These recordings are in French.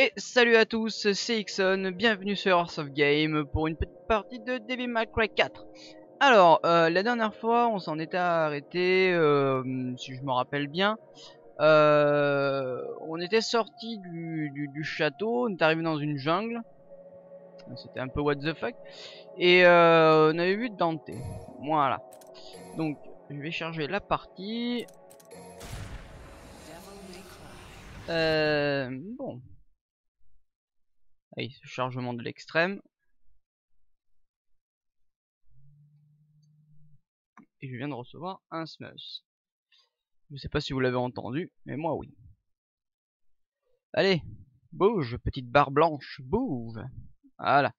Et salut à tous, c'est Ixon, bienvenue sur Airsoft Game pour une petite partie de Devil May Cry 4. Alors, euh, la dernière fois, on s'en était arrêté, euh, si je me rappelle bien. Euh, on était sorti du, château, on est arrivé dans une jungle. C'était un peu what the fuck. Et on avait vu Dante. Voilà. Donc, je vais charger la partie. Bon, Allez, ce chargement de l'extrême. Et je viens de recevoir un smus. Je sais pas si vous l'avez entendu, mais moi oui. Allez, bouge, petite barre blanche, bouge. Voilà.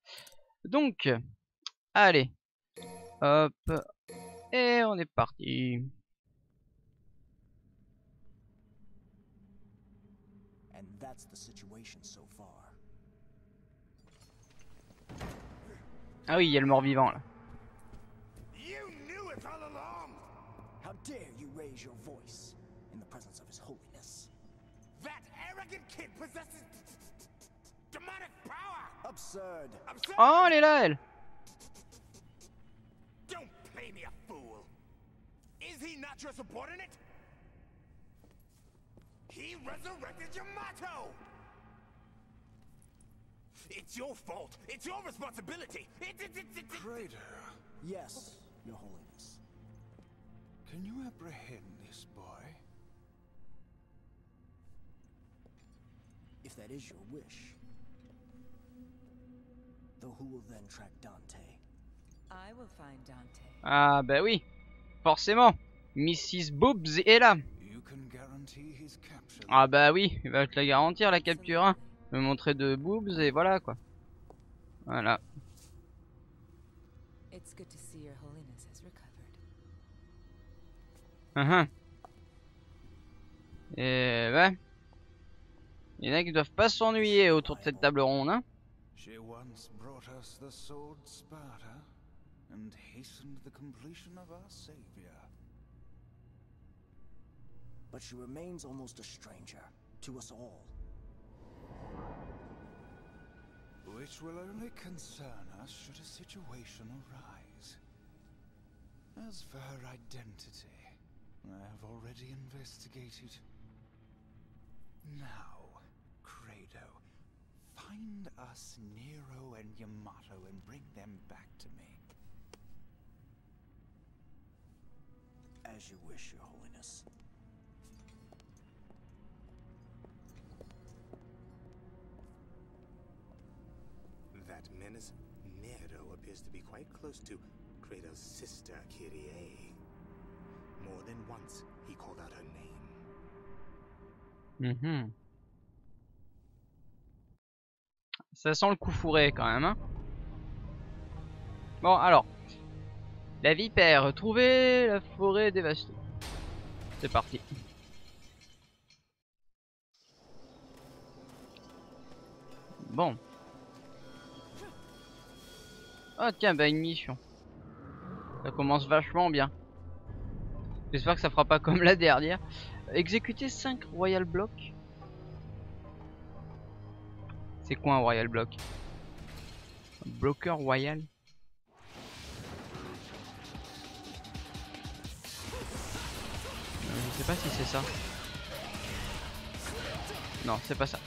Donc, allez. Hop. Et on est parti. And that's the situation so far. Ah oui, il y a le mort-vivant là. You knew it all along. How dare you raise your voice in the presence of his holiness? That arrogant kid possesses demonic power. Absurd. Absurd. Oh, elle est là, elle. Don't play me a fool. Is he not your subordinate? He resurrected Yamato. It's your fault. It's your responsibility. It, it, it, it, Crater. Yes, Your Holiness. Can you apprehend this boy? If that is your wish. Though who will then track Dante? I will find Dante. Ah bah oui, forcément. Mrs. Boobs est là. Ah bah oui, il va te la garantir la capture. Hein me montrer de boobs et voilà quoi. Voilà. Uh -huh. Et ouais. Il y en a qui doivent pas s'ennuyer autour de cette table ronde, hein. She once brought us the sword Sparta and hastened the completion of our savior. But she remains almost a stranger to us all. Which will only concern us should a situation arise. As for her identity, I have already investigated. Now, Credo, find us Nero and Yamato and bring them back to me. As you wish, Your Holiness. That menace, Nero appears to be quite close to Kratos' sister, Kyrie. More than once, he called out her name. Mm Ça sent le coup fourré quand même. Hein bon, alors. La vipère, trouver la forêt dévastée. C'est parti. Bon. Oh tiens, bah une mission. Ça commence vachement bien. J'espère que ça fera pas comme la dernière. Exécuter 5 Royal Block. C'est quoi un Royal Block un Blocker Royal? Je sais pas si c'est ça. Non, c'est pas ça.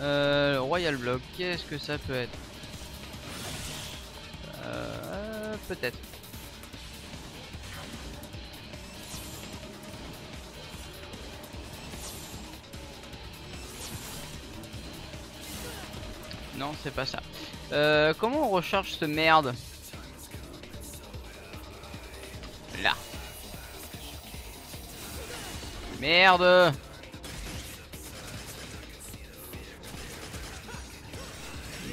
Euh, Royal Block, qu'est-ce que ça peut être? Peut-être. Non, c'est pas ça. Euh, comment on recharge ce merde Là. Merde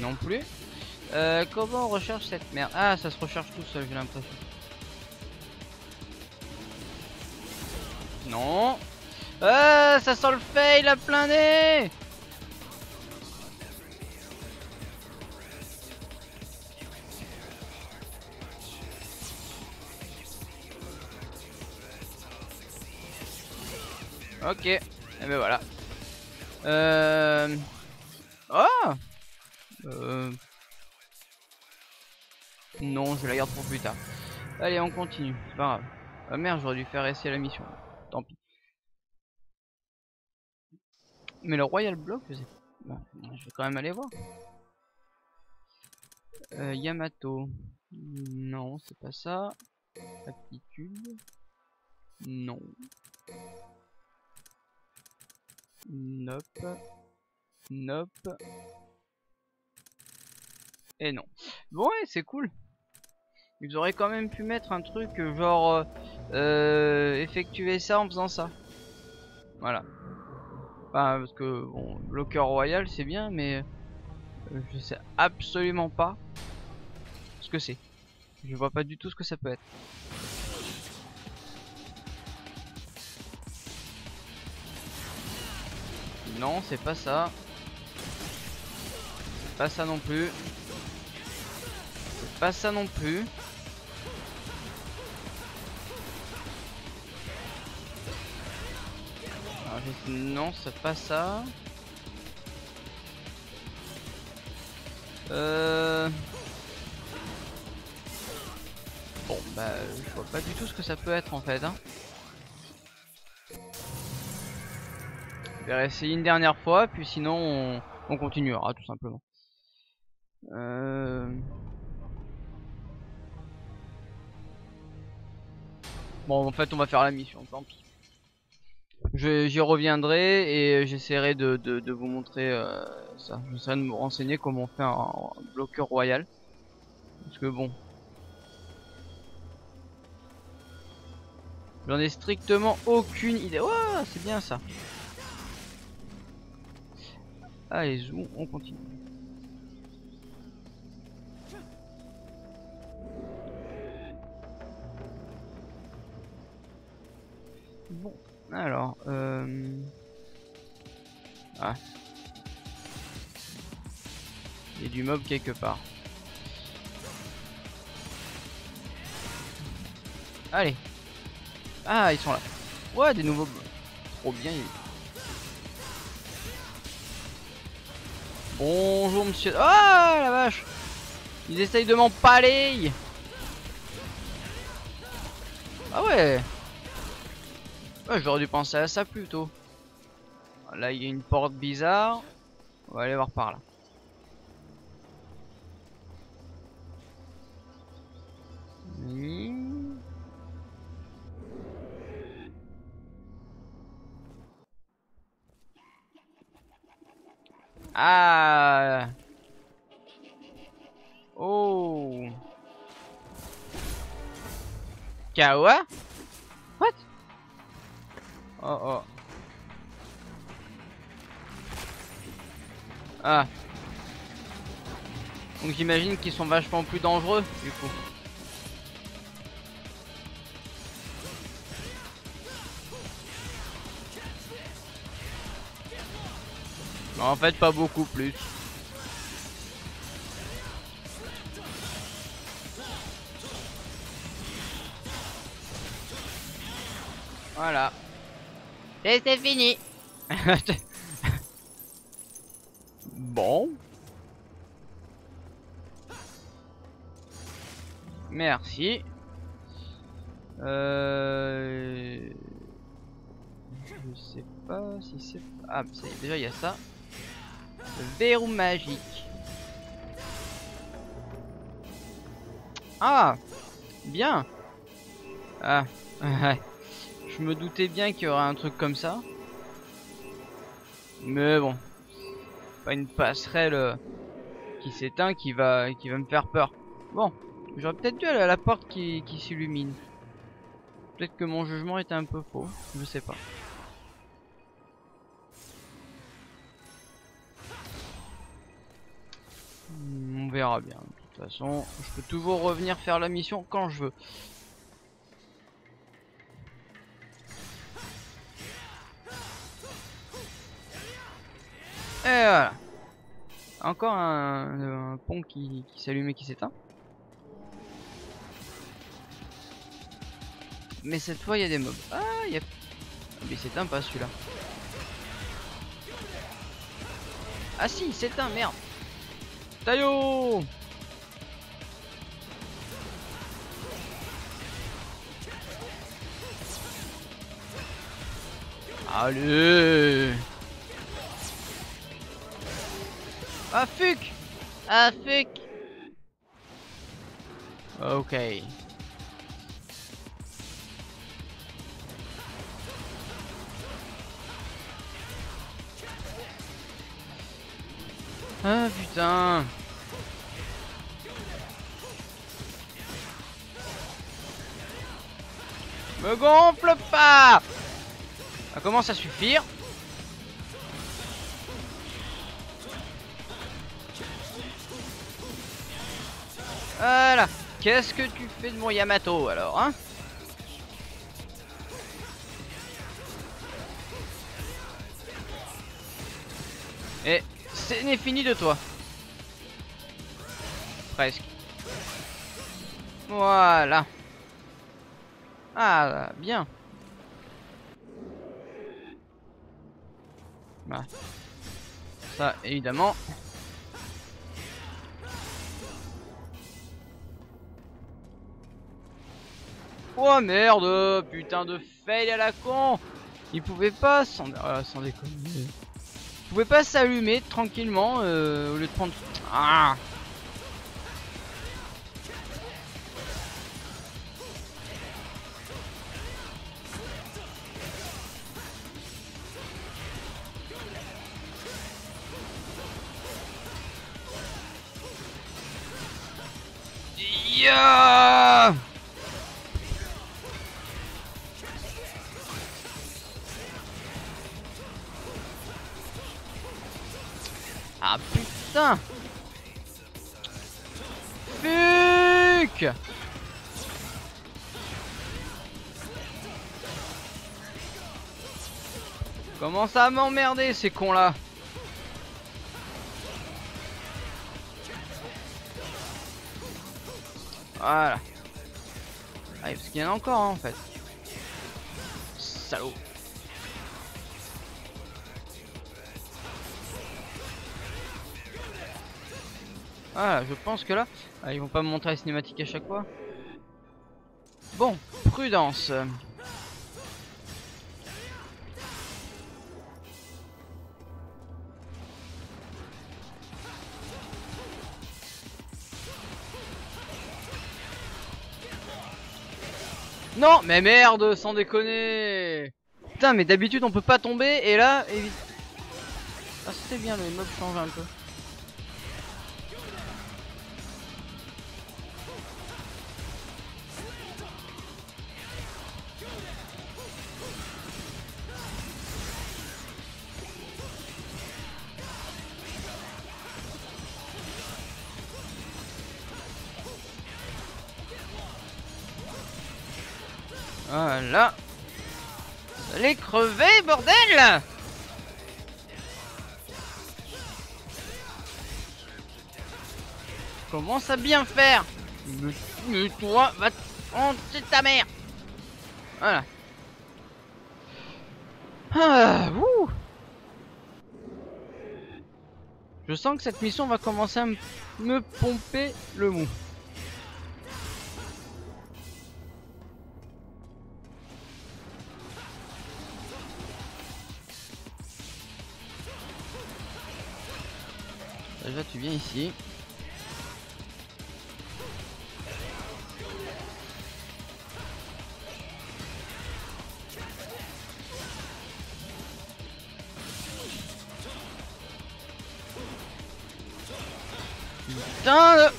Non plus euh, comment on recharge cette merde? Ah, ça se recharge tout seul, j'ai l'impression. Non. Euh, ça sent le fail à plein nez Ok, et ben voilà. Euh... Ah euh... Non, je la garde pour plus tard. Allez, on continue, c'est pas grave. Ah merde, j'aurais dû faire essayer la mission. Tant pis. Mais le Royal Block, je bah, je vais quand même aller voir. Euh, Yamato. Non, c'est pas ça. Aptitude. Non. Nope. Nope. Et non. Bon ouais, c'est cool. Ils auraient quand même pu mettre un truc genre euh, euh effectuer ça en faisant ça. Voilà. Enfin, parce que bon, bloqueur royal c'est bien, mais euh, je sais absolument pas ce que c'est. Je vois pas du tout ce que ça peut être. Non, c'est pas ça. C'est pas ça non plus. C'est pas ça non plus. Non, c'est pas ça. Euh... Bon, bah, je vois pas du tout ce que ça peut être en fait. Hein. Je vais essayer une dernière fois, puis sinon on, on continuera tout simplement. Euh... Bon, en fait, on va faire la mission, tant pis. J'y reviendrai et j'essaierai de, vous montrer euh, ça. J'essaierai de me renseigner comment on fait un, bloqueur royal. Parce que bon. J'en ai strictement aucune idée. Oh, c'est bien ça. Allez, zoom, on continue. Bon. Alors, euh... Ah. Il y a du mob quelque part. Allez. Ah, ils sont là. Ouais, des nouveaux... Trop bien. Bonjour, monsieur. Ah, la vache Ils essayent de m'empaler Ah ouais J'aurais dû penser à ça plus tôt. Là, il y a une porte bizarre. On va aller voir par là. Ah Oh Kawa? Oh oh. Ah. Donc j'imagine qu'ils sont vachement plus dangereux du coup. En fait pas beaucoup plus. Voilà. C'est fini. bon. Merci. Euh... Je sais pas si c'est... Ah, déjà il y a ça. Verrou magique. Ah Bien Ah. Je me doutais bien qu'il y aurait un truc comme ça. Mais bon. Pas une passerelle euh, qui s'éteint qui va, qui va me faire peur. Bon. J'aurais peut-être dû aller à la porte qui, qui s'illumine. Peut-être que mon jugement était un peu faux. Je sais pas. On verra bien. De toute façon, je peux toujours revenir faire la mission quand je veux. Voilà. Encore un, pont qui, s'allume et qui s'éteint. Mais cette fois, il y a des mobs. Ah, il y a... Ah, mais s'éteint pas celui-là. Ah si, c'est un merde. Taillot Allez Ah fuck Ah fuck Ok. Ah putain Me gonfle pas Ça commence à suffire? Voilà. Qu'est-ce que tu fais de mon Yamato alors, hein? Et ce n'est fini de toi. Presque. Voilà. Ah, bien. Bah. Ça, évidemment. Oh merde Putain de fail à la con. Il pouvait pas, sans, euh, déconner... Il pouvait pas s'allumer tranquillement euh, au lieu de prendre... Ah Yeah Ah putain Fuck Comment ça m'emmerder ces cons là Voilà. Ah, parce qu'il y en a encore hein, en fait. Salaud. Ah, je pense que là, ah, ils vont pas me montrer la cinématique à chaque fois. Bon, prudence. Non, mais merde, sans déconner. Putain, mais d'habitude on peut pas tomber et là. Ah, c'est bien, le mob change un peu. Voilà. Vous allez crever, bordel Commence à bien faire Mais, toi, va te... C'est ta mère Voilà. Ah, ouh. Je sens que cette mission va commencer à me pomper le mou. Putain de...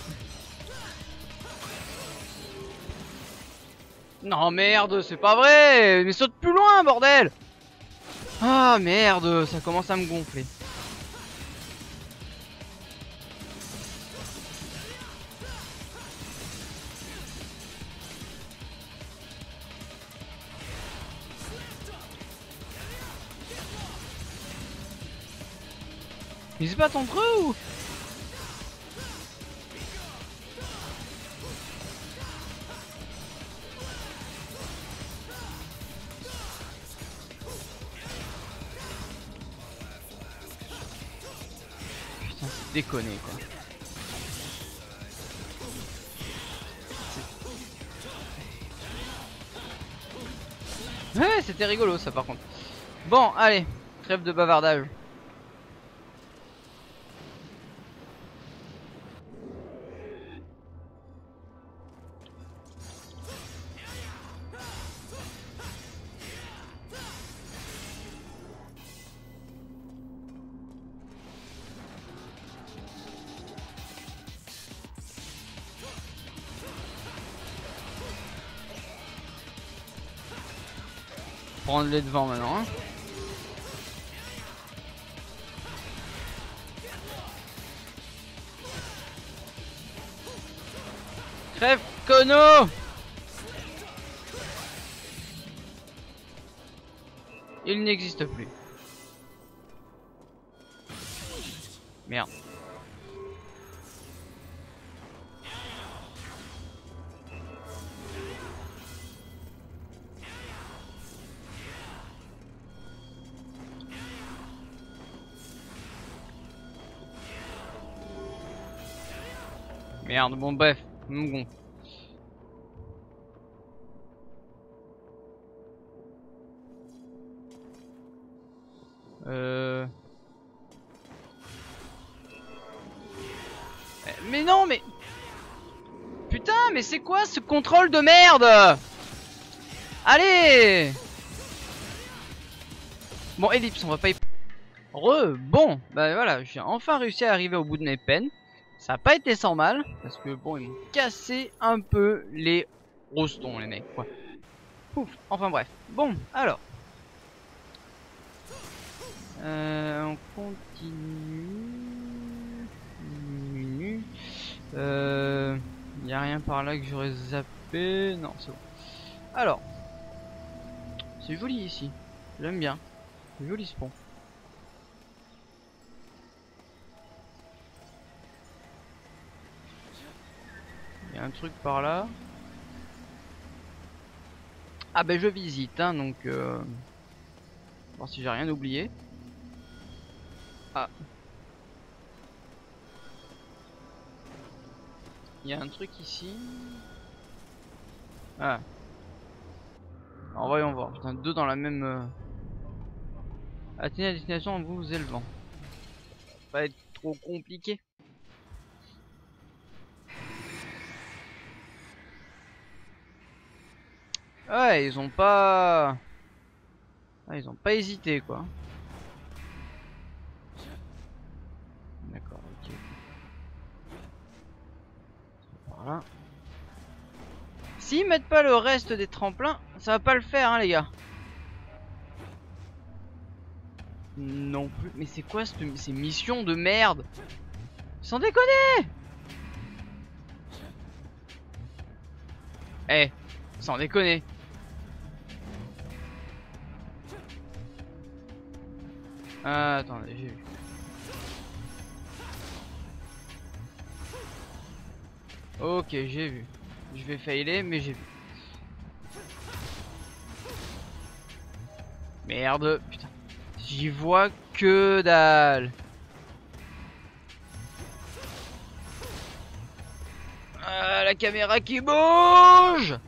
Non merde, c'est pas vrai. Mais saute plus loin, bordel. Ah merde, ça commence à me gonfler. Ils se battent entre eux ou? Déconné quoi. C'était rigolo ça par contre. Bon, allez, trêve de bavardage. Prendre les devants maintenant. hein. Crève, Kono Il n'existe plus. Bon bref, bon. Euh... Mais non, mais... Putain, mais c'est quoi ce contrôle de merde? Allez Bon, Ellipse, on va pas y... Re, bon, bah voilà, j'ai enfin réussi à arriver au bout de mes peines. Ça a pas été sans mal, parce que bon, ils m'ont cassé un peu les rostons, les mecs, quoi. Ouf, enfin bref. Bon, alors. Euh, on continue. Euh, y a rien par là que j'aurais zappé. Non, c'est bon. Alors, c'est joli ici. J'aime bien. Joli spawn. Il y a un truc par là. Ah ben je visite, hein, donc... Euh... Voir si j'ai rien oublié. Ah. Il y a un truc ici. Ah. Alors voyons voir. Putain, deux dans la même... Euh... Atteindre la destination en vous élevant. Ça va pas être trop compliqué. Ouais, ils ont pas... Ah, ils ont pas hésité, quoi. D'accord, ok. Voilà. S'ils mettent pas le reste des tremplins, ça va pas le faire, hein, les gars. Non plus. Mais c'est quoi cette- ces missions de merde? Sans déconner Eh, sans déconner. Ah, attendez, j'ai vu. Ok, j'ai vu. Je vais failer, mais j'ai vu. Merde, putain. J'y vois que dalle. Ah, la caméra qui bouge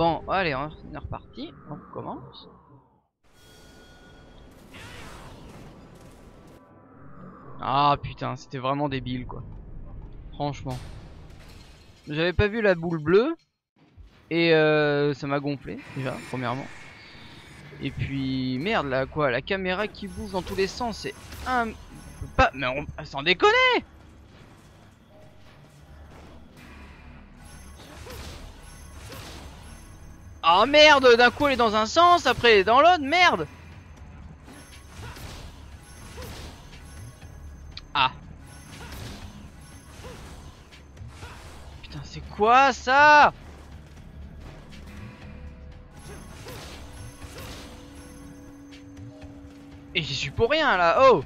Bon, allez, on est reparti. On recommence. Ah putain, c'était vraiment débile quoi. Franchement. J'avais pas vu la boule bleue. Et euh, ça m'a gonflé déjà, premièrement. Et puis merde là quoi, la caméra qui bouge dans tous les sens, c'est un... Pas... Mais on... sans déconner Oh merde, d'un coup elle est dans un sens, après elle est dans l'autre, merde. Ah. Putain c'est quoi ça? Et j'y suis pour rien là, oh.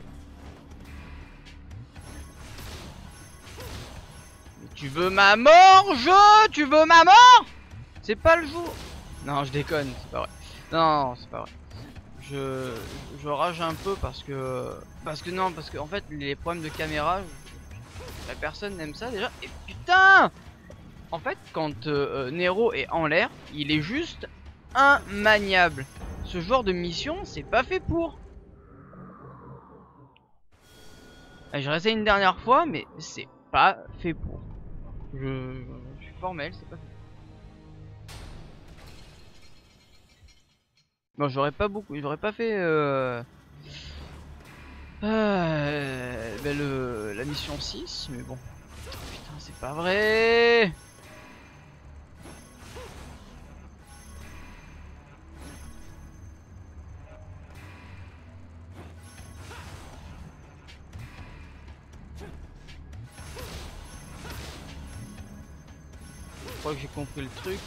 Tu veux ma mort, je? Tu veux ma mort? C'est pas le jour Non, je déconne, c'est pas vrai. Non, c'est pas vrai. je, je rage un peu parce que parce que non parce que en fait les problèmes de caméra la personne n'aime ça déjà. Et putain! En fait quand euh, Nero est en l'air il est juste immaniable ce genre de mission c'est pas fait pour. Et je réessaye une dernière fois mais c'est pas fait pour. Je, je suis formel c'est pas fait Bon, j'aurais pas beaucoup, j'aurais pas fait euh... Euh, ben le, la mission 6, mais bon. Putain, c'est pas vrai Je crois que j'ai compris le truc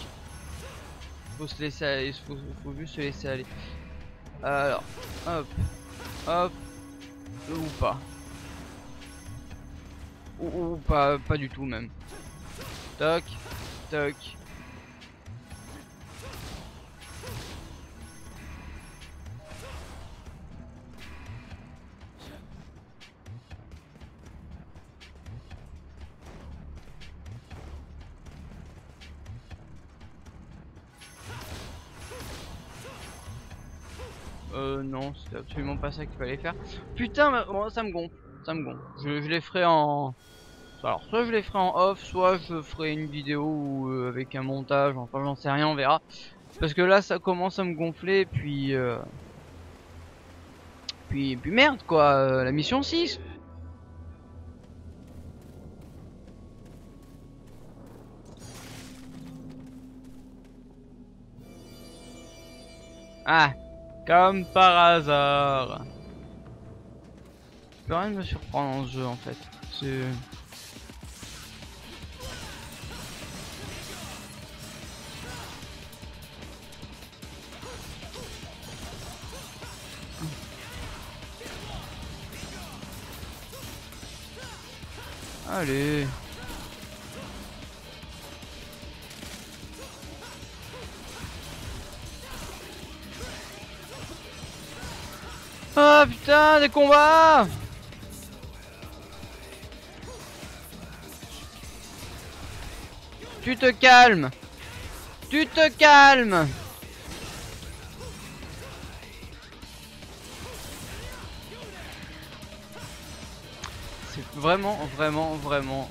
faut se laisser aller, faut, juste se laisser aller. Alors, hop, hop, ou pas. Ou, ou pas, pas du tout même. Toc, toc. Euh non, c'était absolument pas ça qu'il fallait faire. Putain, mais- bon, ça me gonfle, ça me gonfle. Je, les ferai en... Alors, soit je les ferai en off, soit je ferai une vidéo euh, avec un montage, enfin j'en sais rien, on verra. Parce que là, ça commence à me gonfler, puis... Euh... Puis, puis merde quoi, euh, la mission 6 Ah comme par hasard. Peux rien me surprendre ce jeu en fait. Allez. Ah putain, des combats. Tu te calmes. Tu te calmes. C'est vraiment, vraiment, vraiment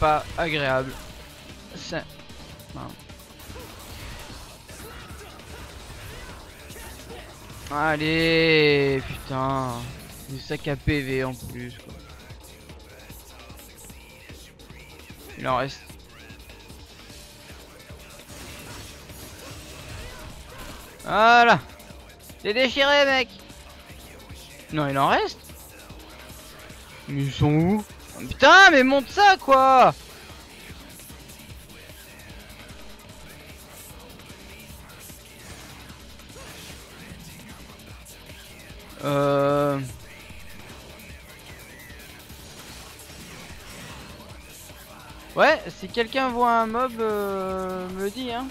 pas agréable. C'est... Allez, putain. Du sac à PV en plus. Quoi. Il en reste. Voilà. C'est déchiré, mec. Non, il en reste. Mais ils sont où? Putain, mais monte ça, quoi si quelqu'un voit un mob, euh, me dit, hein.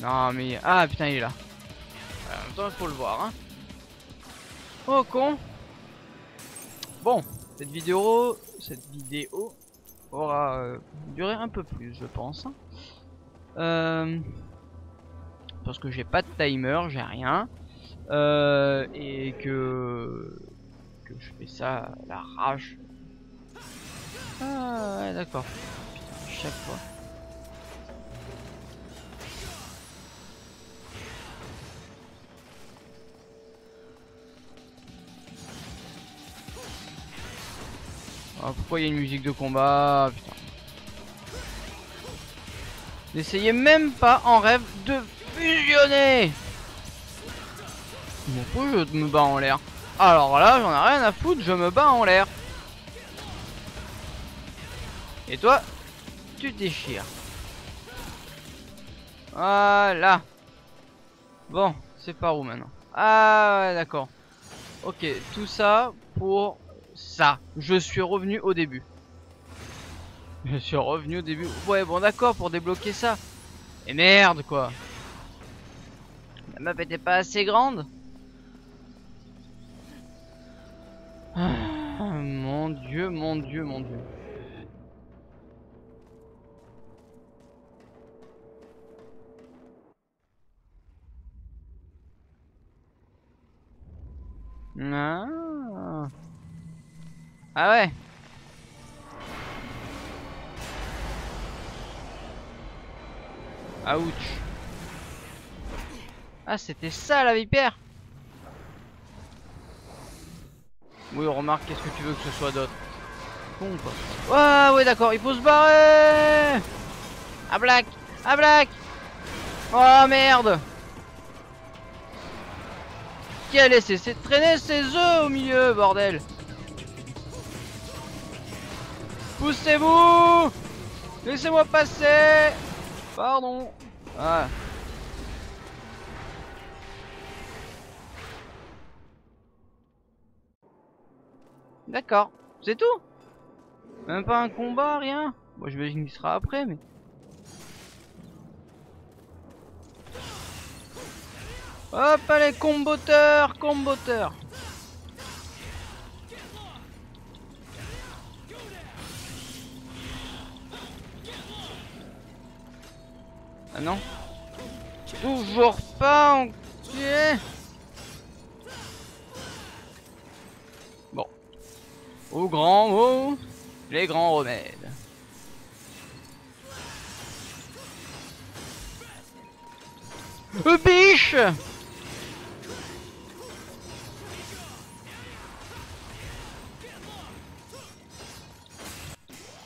Non mais... Ah putain il est là. Euh, En même temps il faut le voir hein. Oh con Bon, cette vidéo... Cette vidéo aura euh, duré un peu plus je pense. Euh, parce que j'ai pas de timer, j'ai rien. Euh, et que... Que je fais ça à l'arrache. Ah ouais d'accord. Chaque fois. Ah, pourquoi il y a une musique de combat. N'essayez même pas en rêve de fusionner Bon, fous, je me bats en l'air. Alors là, j'en ai rien à foutre, je me bats en l'air. Et toi, tu déchires. Voilà. Bon, c'est par où maintenant? Ah ouais, d'accord. Ok, tout ça pour ça. Je suis revenu au début. Je suis revenu au début. Ouais, bon d'accord, pour débloquer ça. Et merde, quoi. La map était pas assez grande Ah, Mon dieu, mon dieu, mon dieu. Ah, ah ouais. Ouch. Ah, c'était ça la vipère Oui, remarque, qu'est-ce que tu veux que ce soit d'autre Con quoi. Ah ouais, d'accord, il faut se barrer Ah black Ah black Oh merde Qui a laissé traîner ses œufs au milieu, bordel Poussez-vous Laissez-moi passer Pardon Ah D'accord, c'est tout. Même pas un combat, rien. Bon, j'imagine qu'il sera après, mais... Hop, allez, comboteur, comboteur Ah non. Toujours pas, enculé Au grand mot, les grands remèdes. Euh, biche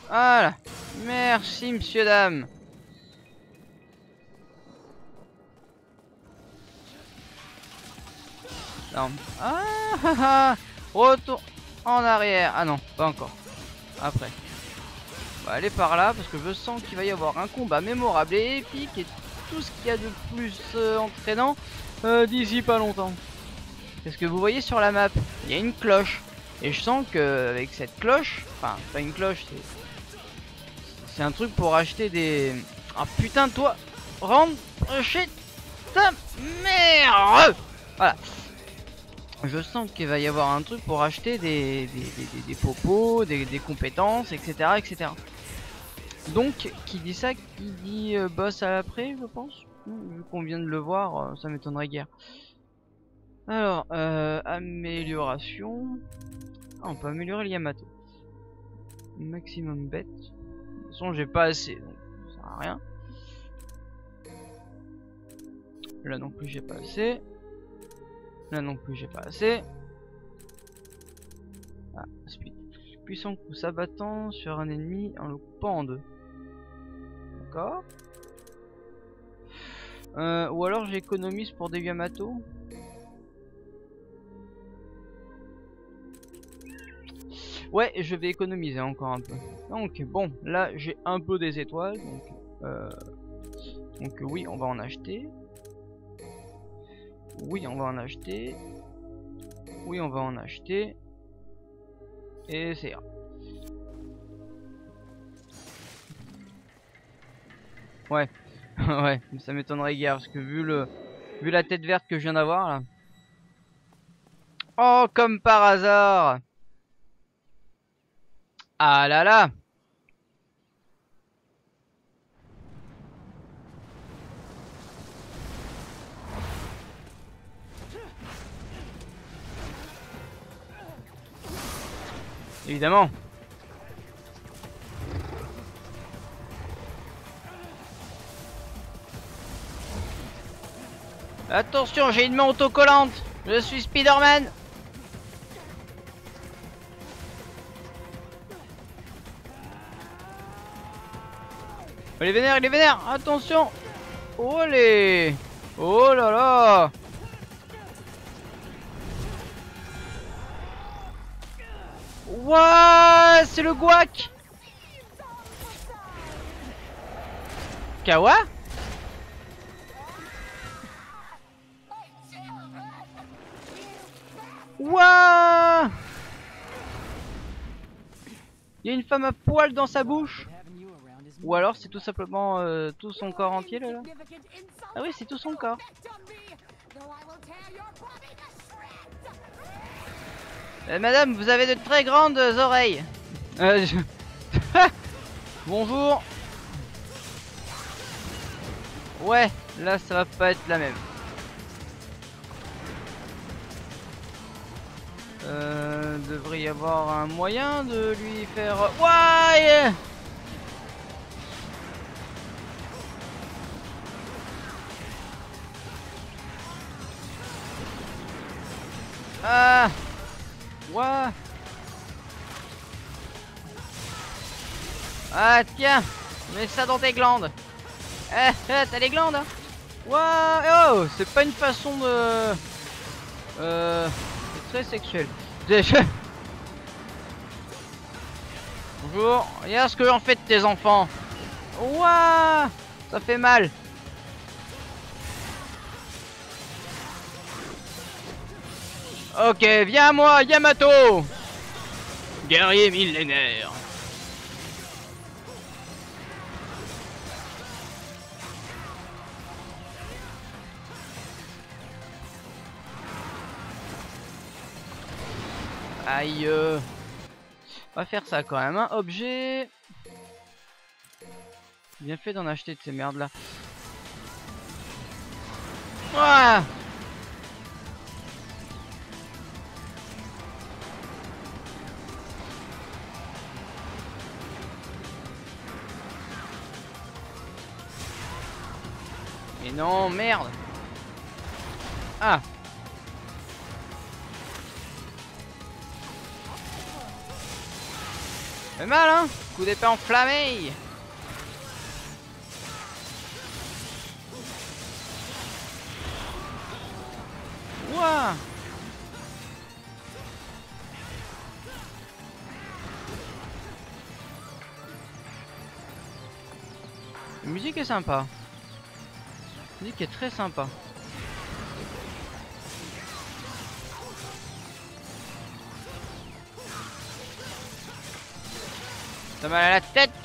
Voilà. Merci, monsieur, dame. Ah, ah, ah. Retour en arrière. Ah non, pas encore. Après. On va aller par là parce que je sens qu'il va y avoir un combat mémorable et épique et tout ce qu'il y a de plus euh, entraînant euh, d'ici pas longtemps. Parce que vous voyez sur la map, il y a une cloche. Et je sens que avec cette cloche, enfin pas une cloche, c'est c'est un truc pour acheter des. Ah putain toi, rentre chez ta mère. Voilà. Je sens qu'il va y avoir un truc pour acheter des, des, des, popos, des, compétences, etc., etc. Donc, qui dit ça, qui dit euh, boss à l'après, je pense. Vu qu'on vient de le voir, euh, ça m'étonnerait guère. Alors, euh, amélioration. Ah, on peut améliorer le Yamato. Maximum bet. De toute façon, j'ai pas assez, donc ça sert à rien. Là non plus, j'ai pas assez. Là non plus, j'ai pas assez. Ah, speed. Puissant coup s'abattant sur un ennemi en le coupant en deux. D'accord. Euh, ou alors j'économise pour des Yamato. Ouais, je vais économiser encore un peu. Donc bon, là j'ai un peu des étoiles, donc euh, donc oui, on va en acheter. Oui, on va en acheter. Oui, on va en acheter. Et c'est. Ouais, ouais, ça m'étonnerait guère parce que vu le vu la tête verte que je viens d'avoir là. Oh, comme par hasard. Ah là là. Évidemment. Attention, j'ai une main autocollante. Je suis Spider-Man. Il est vénère, il est vénère. Attention. Olé. Oh là là. Ouah, c'est le guac. Kawa Ouah. Il y a une femme à poil dans sa bouche. Ou alors c'est tout simplement euh, tout son corps entier là, Ah oui, c'est tout son corps. Euh, madame, vous avez de très grandes oreilles. Euh, Bonjour. Ouais, là ça va pas être la même. Euh, devrait y avoir un moyen de lui faire. Ouais. Ah. Ouah. Ah tiens Mets ça dans tes glandes. Eh, eh t'as les glandes hein. Ouah Oh C'est pas une façon de... Euh... C'est très sexuel. Bonjour, regarde ce que j'en fais de tes enfants. Ouah Ça fait mal Ok, viens à moi, Yamato Guerrier millénaire Aïe euh. On va faire ça quand même, hein. Objet... Bien fait d'en acheter de ces merdes là. Ouah Non, merde. Ah. Mal, hein. Coup d'épée enflammé. Ouah. La musique est sympa. Musique est très sympa. Ça mal à la tête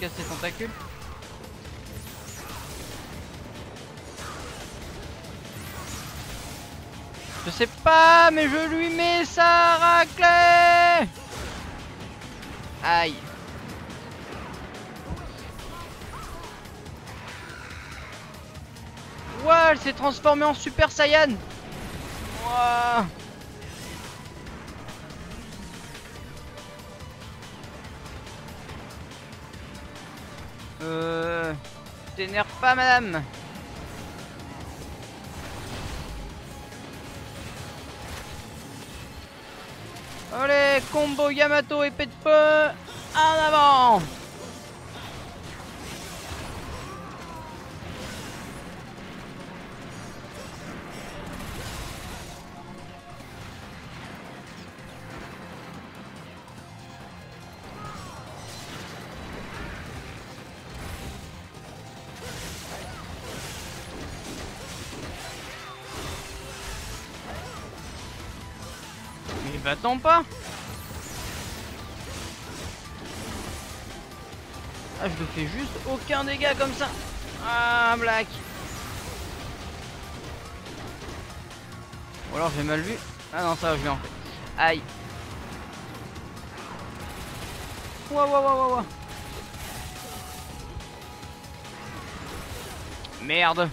casse ses Je sais pas, mais je lui mets sa raclée Aïe. Ouah, elle s'est transformée en Super Saiyan. Euh... T'énerve pas, madame. Allez, combo Yamato épée de feu En avant va-t'en pas Ah, je le fais juste aucun dégât comme ça. Ah, black. Ou alors j'ai mal vu. Ah non, ça je l'ai en fait. Aïe. Ouah, ouah, ouah, ouah. Merde.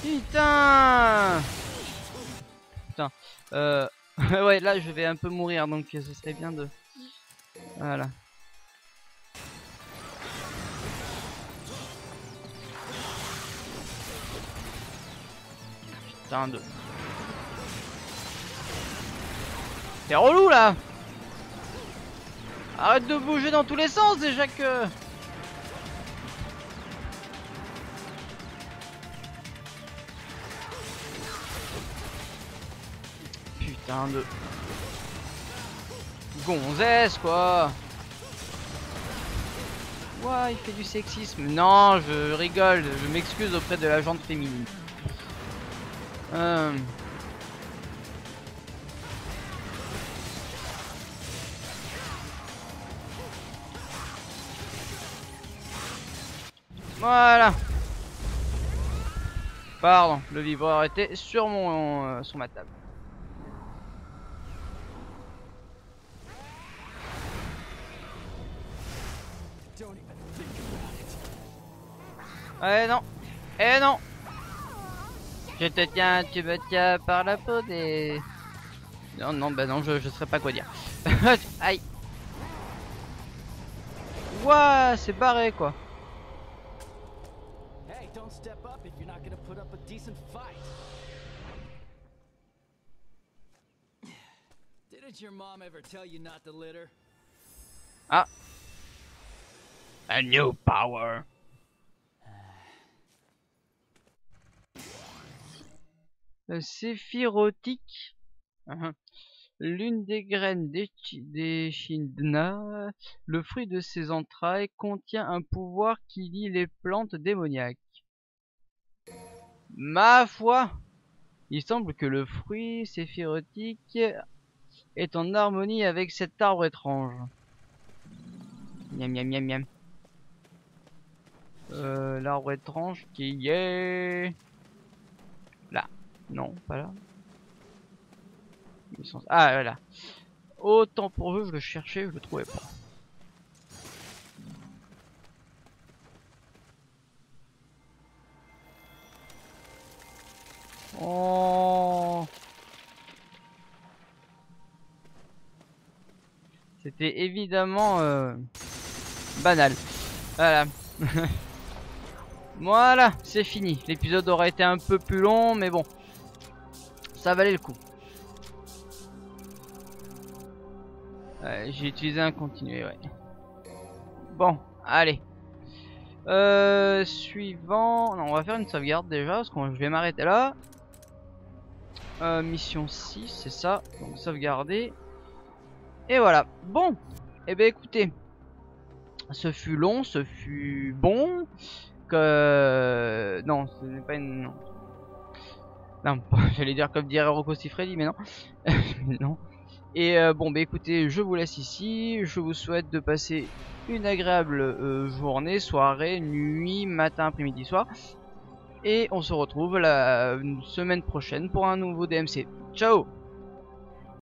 Putain. Putain. Euh... ouais, là je vais un peu mourir, donc ce serait bien de... Voilà. Putain de... T'es relou là Arrête de bouger dans tous les sens déjà que... putain de... Gonzesse, quoi Ouah, il fait du sexisme. Non, je rigole, je m'excuse auprès de la jante féminine. Euh... Voilà. Pardon, le vibreur était sur mon euh, sur ma table. Eh non. Eh non. Je te tiens, tu me tiens par la peau des... Non, non, bah non, je, je sais pas quoi dire. Aïe. Ouah, c'est barré quoi. Hey, don't step up if you're not gonna put up a decent fight. Didn't your mom ever tell you not to litter? A new power Euh, Séphirotique. Uhum. L'une des graines d'Echidna, le fruit de ses entrailles, contient un pouvoir qui lie les plantes démoniaques. Ma foi Il semble que le fruit séphirotique est en harmonie avec cet arbre étrange. Miam miam miam miam. Euh, l'arbre étrange qui est... Non, pas là. Ah, voilà. Autant pour eux, je le cherchais, je le trouvais pas. Oh C'était évidemment euh, banal. Voilà. voilà, c'est fini. L'épisode aurait été un peu plus long, mais bon. Ça valait le coup. J'ai utilisé un continué, ouais. Bon, allez. Euh, suivant. Non, on va faire une sauvegarde déjà, parce que je vais m'arrêter là. Euh, mission 6, c'est ça. Donc sauvegarder. Et voilà. Bon. Et eh ben écoutez. Ce fut long, ce fut bon. Que... Non, ce n'est pas une... J'allais dire comme dirait Rocco Siffredi, mais non. non. Et euh, bon, bah écoutez, je vous laisse ici. Je vous souhaite de passer une agréable euh, journée, soirée, nuit, matin, après-midi, soir. Et on se retrouve la semaine prochaine pour un nouveau DMC. Ciao